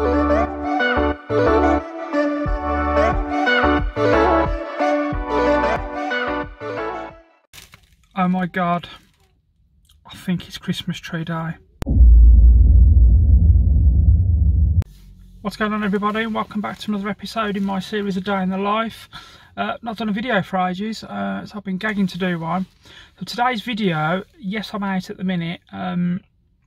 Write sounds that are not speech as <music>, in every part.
Oh my god, I think it's Christmas tree day. What's going on everybody and welcome back to another episode in my series A Day in the Life. Uh, not done a video for ages, uh, so I've been gagging to do one. So today's video, yes I'm out at the minute, um,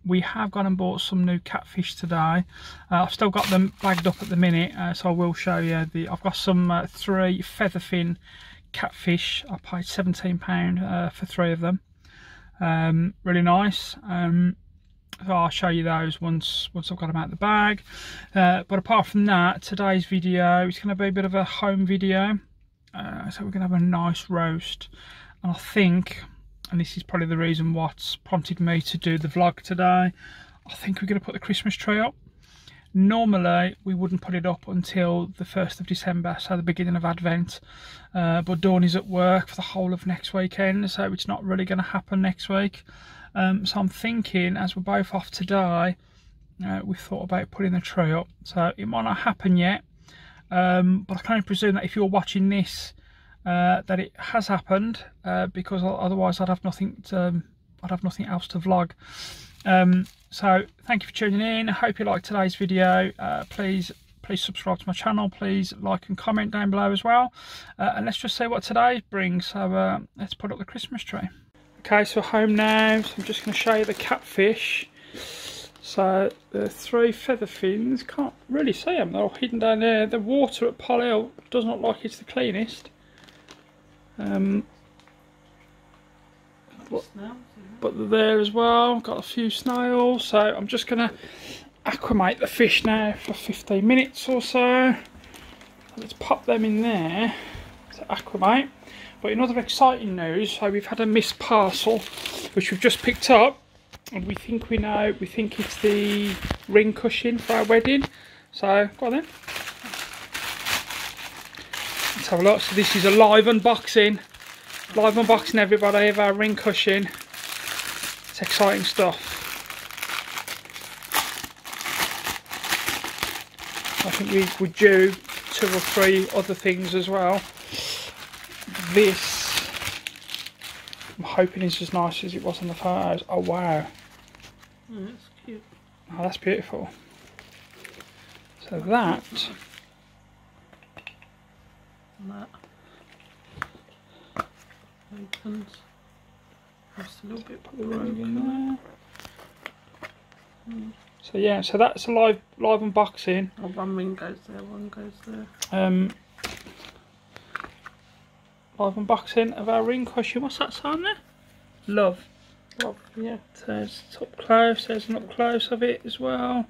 we have gone and bought some new catfish today. Uh, I've still got them bagged up at the minute, uh, so I will show you. the. I've got some uh, three featherfin catfish. I paid £17 uh, for three of them. Um, really nice. Um, so I'll show you those once once I've got them out of the bag. Uh, but apart from that, today's video is going to be a bit of a home video. Uh, so we're going to have a nice roast. And I think, and this is probably the reason what's prompted me to do the vlog today, I think we're going to put the Christmas tree up. Normally we wouldn't put it up until the 1st of December so the beginning of Advent uh, but Dawn is at work for the whole of next weekend so it's not really going to happen next week. Um, so I'm thinking as we're both off today uh, we thought about putting the tree up so it might not happen yet. Um, but I can only presume that if you're watching this uh, that it has happened uh, because otherwise I'd have nothing to, um, I'd have nothing else to vlog. Um, so thank you for tuning in. I hope you liked today's video. Uh, please please subscribe to my channel. Please like and comment down below as well. Uh, and let's just see what today brings. So uh, let's put up the christmas tree. Okay so home now. So i'm just going to show you the catfish. So the three feather fins. Can't really see them they're all hidden down there. The water at Polhill does not look like it's the cleanest um, but, but they're there as well. Got a few snails. So I'm just going to acclimate the fish now for 15 minutes or so. Let's pop them in there to acclimate. But in other exciting news, so we've had a missed parcel, which we've just picked up. And we think we know, we think it's the ring cushion for our wedding. So, go on then. Have a look. So this is a live unboxing. Live unboxing everybody of our ring cushion. It's exciting stuff. I think we would do two or three other things as well. This, I'm hoping is as nice as it was on the photos. Oh wow. Oh, that's cute. Oh, that's beautiful. So that. That opens. Just a little bit put the rogue in there. Mm. So yeah, so that's a live live unboxing. Oh, one ring goes there, one goes there. Um, live unboxing of our ring cushion. What's that sign there? Love. Love, yeah. There's up close. There's an up close of it as well.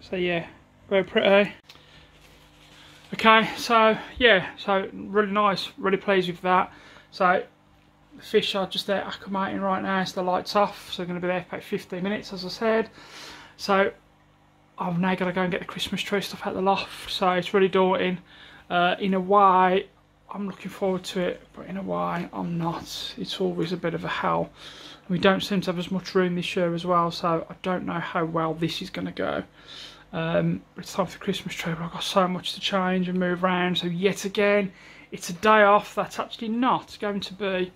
So yeah, very pretty. Okay, so yeah, so really nice. Really pleased with that. So the fish are just there acclimating right now so the light's off so they're going to be there for about 15 minutes as I said so I've now got to go and get the Christmas tree stuff out the loft so it's really daunting uh, in a way I'm looking forward to it but in a way I'm not it's always a bit of a hell we don't seem to have as much room this year as well so I don't know how well this is going to go um, it's time for Christmas tree but I've got so much to change and move around so yet again it's a day off that's actually not going to be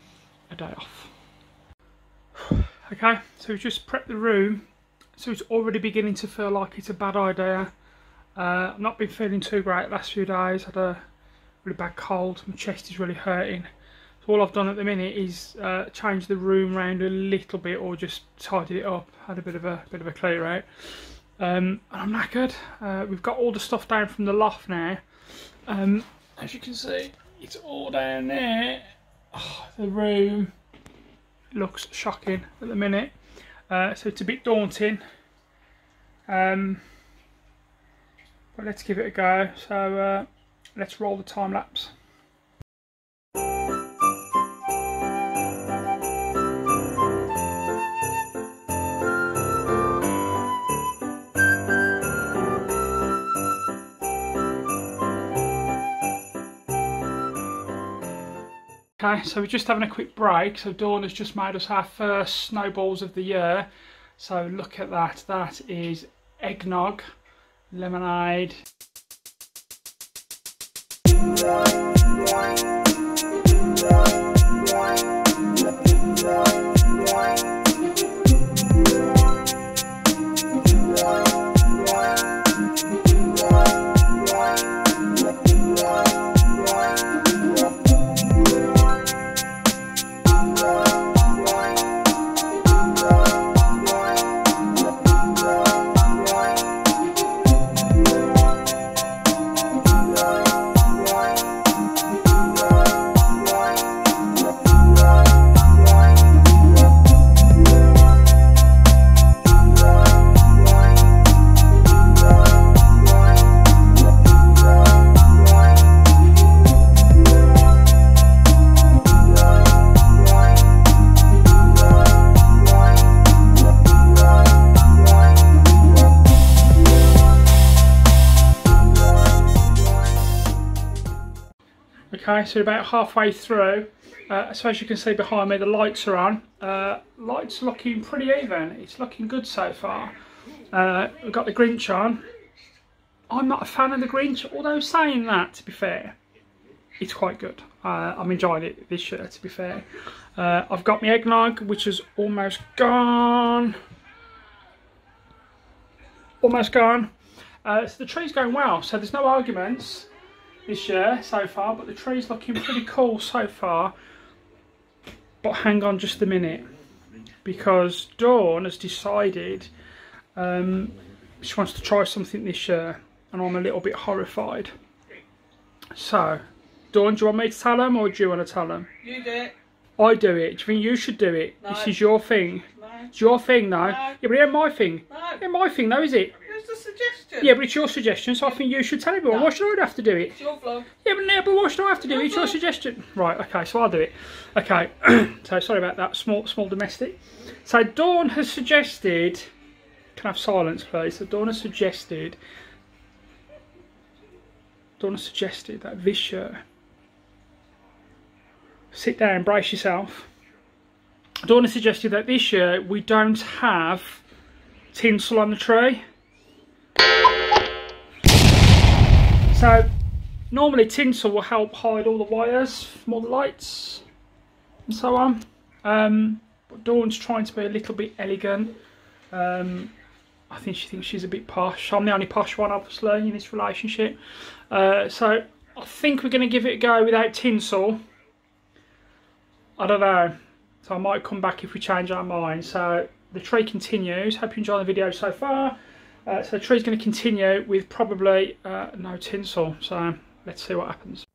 a day off. <sighs> okay, so we've just prepped the room. So it's already beginning to feel like it's a bad idea. Uh, I've not been feeling too great last few days. Had a really bad cold. My chest is really hurting. So all I've done at the minute is uh, change the room around a little bit or just tidy it up. Had a bit of a bit of a clear out. Um, and I'm knackered. Uh, we've got all the stuff down from the loft now. Um, as you can see, it's all down there. Oh, the room looks shocking at the minute. Uh, so it's a bit daunting. Um, but let's give it a go. So uh, let's roll the time lapse Okay, so we're just having a quick break. So Dawn has just made us our first snowballs of the year. So look at that. That is eggnog. lemonade. Okay, so about halfway through. Uh, so as you can see behind me, the lights are on. Uh, lights looking pretty even. It's looking good so far. Uh, we've got the Grinch on. I'm not a fan of the Grinch, although saying that, to be fair, it's quite good. Uh, I'm enjoying it this year, to be fair. Uh, I've got my eggnog, which is almost gone. Almost gone. Uh, so the tree's going well, so there's no arguments this year so far, but the tree's looking pretty cool so far. But hang on just a minute, because Dawn has decided um, she wants to try something this year, and I'm a little bit horrified. So, Dawn, do you want me to tell them, or do you want to tell them? You do it. I do it. Do you think you should do it? No. This is your thing. No. It's your thing, though. No. Yeah, but it ain't my thing. No. It ain't my thing, though, is it? It's suggestion. Yeah, but it's your suggestion, so I think you should tell everyone. No. Why should I have to do it? It's your vlog. Yeah, but, no, but what should I have to do? Your It's your suggestion. Right, okay, so I'll do it. Okay, <clears throat> so sorry about that, small small domestic. So Dawn has suggested, can I have silence please? So Dawn has suggested, Dawn has suggested that this year, sit down, brace yourself. Dawn has suggested that this year we don't have tinsel on the tree. So normally tinsel will help hide all the wires from all the lights and so on. Um, but Dawn's trying to be a little bit elegant. Um, I think she thinks she's a bit posh. I'm the only posh one, obviously, in this relationship. Uh, so I think we're going to give it a go without tinsel. I don't know. So I might come back if we change our mind. So the tree continues. Hope you enjoy the video so far. Uh, so the tree's going to continue with probably uh, no tinsel. So let's see what happens.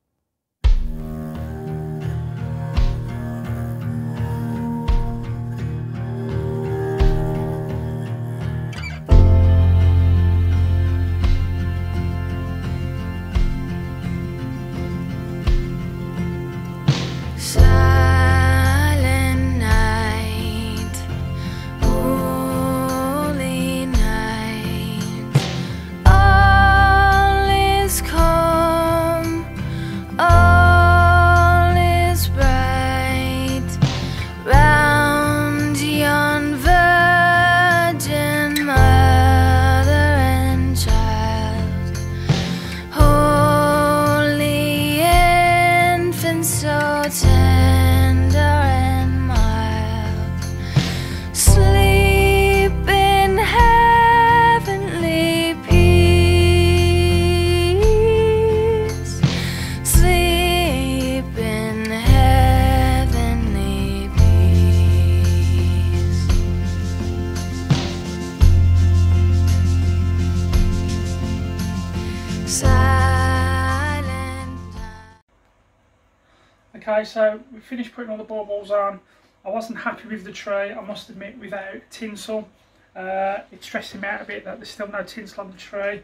Okay, so we finished putting all the baubles on. I wasn't happy with the tray, I must admit, without tinsel. Uh, it's stressing me out a bit that there's still no tinsel on the tray.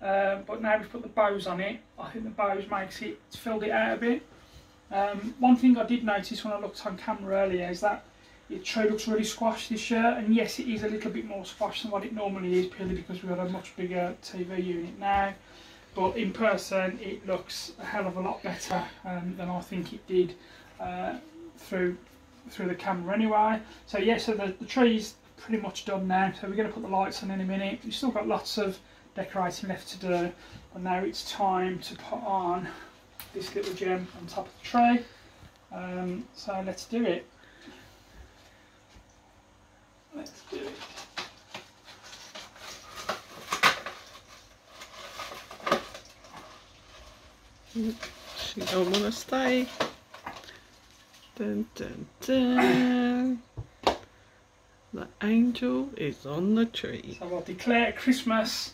Um, but now we've put the bows on it, I think the bows makes it, it's filled it out a bit. Um, one thing I did notice when I looked on camera earlier is that the tray looks really squashed this year, and yes, it is a little bit more squashed than what it normally is, purely because we've got a much bigger TV unit now. But in person, it looks a hell of a lot better um, than I think it did uh, through through the camera anyway. So yeah, so the, the tree's pretty much done now. So we're going to put the lights on in a minute. We've still got lots of decorating left to do. And now it's time to put on this little gem on top of the tree. Um, so let's do it. Let's do it. She don't want to stay. Dun, dun, dun. The angel is on the tree. So I'll declare Christmas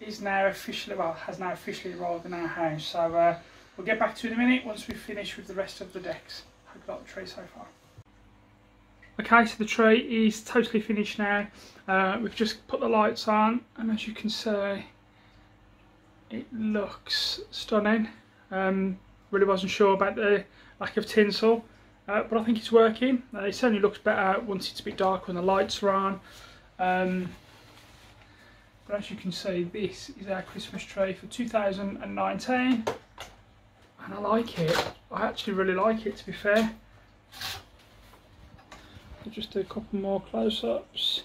is now officially, well, has now officially arrived in our house. So uh, we'll get back to it in a minute once we finish with the rest of the decks. I've got the tree so far. Okay, so the tree is totally finished now. Uh, we've just put the lights on, and as you can see, it looks stunning. Um, really wasn't sure about the lack of tinsel, uh, but I think it's working. Uh, it certainly looks better once it's a bit darker when the lights are on. Um, but as you can see, this is our Christmas tree for 2019, and I like it. I actually really like it, to be fair. Just do a couple more close-ups.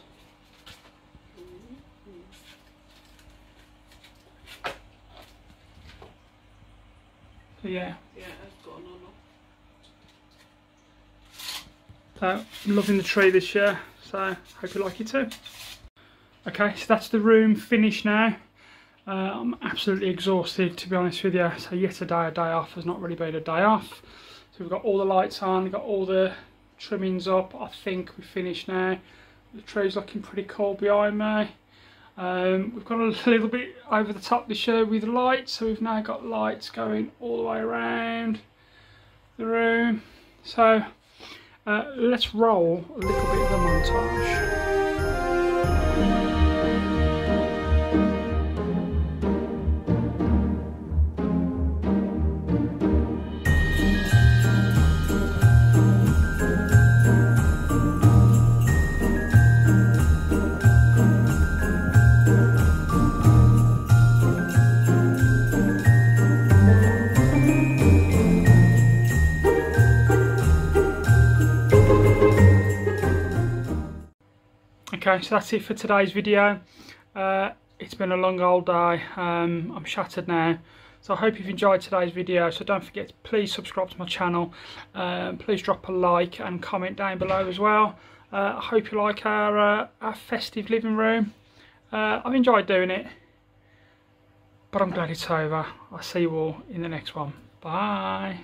So yeah, Yeah, it's got an honour. So, I'm loving the tree this year, so hope you like it too. Okay, so that's the room finished now. Uh, I'm absolutely exhausted to be honest with you. So yet a day, a day off has not really been a day off. So we've got all the lights on, we've got all the trimmings up. I think we're finished now. The tree's looking pretty cool behind me. Um, we've got a little bit over the top this year with lights, so we've now got lights going all the way around the room. So uh, let's roll a little bit of a montage. Okay, so that's it for today's video. Uh, it's been a long old day. Um, I'm shattered now. So I hope you've enjoyed today's video. So don't forget to please subscribe to my channel. Um, please drop a like and comment down below as well. Uh, I hope you like our, uh, our festive living room. Uh, I've enjoyed doing it. But I'm glad it's over. I'll see you all in the next one. Bye.